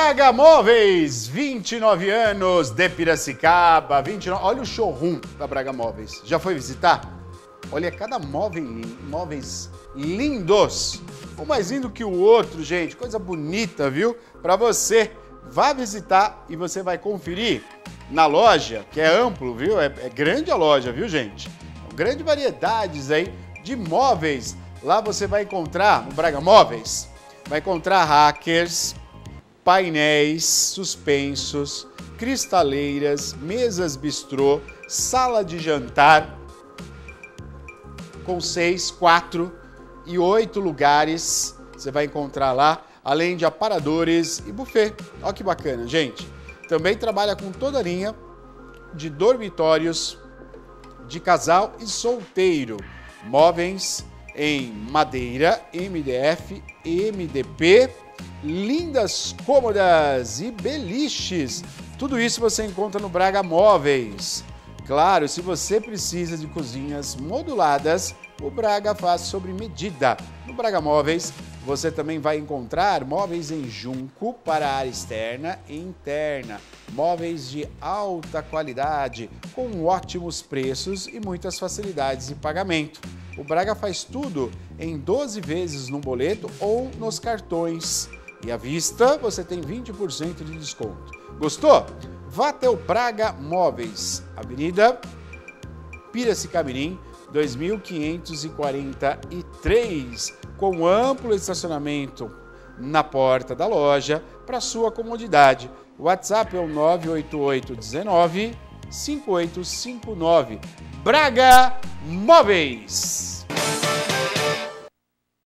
Braga Móveis, 29 anos de Piracicaba, 29. Olha o showroom da Braga Móveis. Já foi visitar? Olha cada móvel, móveis lindos. Um mais lindo que o outro, gente. Coisa bonita, viu? Para você, vá visitar e você vai conferir na loja, que é amplo, viu? É, é grande a loja, viu, gente? Grande variedades aí de móveis. Lá você vai encontrar, no Braga Móveis, vai encontrar hackers, painéis suspensos, cristaleiras, mesas bistrô, sala de jantar com seis, quatro e oito lugares. Você vai encontrar lá, além de aparadores e buffet. Olha que bacana, gente. Também trabalha com toda a linha de dormitórios de casal e solteiro. Móveis em madeira, MDF, MDP lindas cômodas e beliches. Tudo isso você encontra no Braga Móveis. Claro, se você precisa de cozinhas moduladas, o Braga faz sobre medida. No Braga Móveis, você também vai encontrar móveis em junco para área externa e interna, móveis de alta qualidade, com ótimos preços e muitas facilidades de pagamento. O Braga faz tudo em 12 vezes no boleto ou nos cartões. E à vista você tem 20% de desconto. Gostou? Vá até o Braga Móveis, Avenida Piracicamirim, 2543, com amplo estacionamento na porta da loja para sua comodidade. O WhatsApp é o 988 19 5859. Braga Móveis.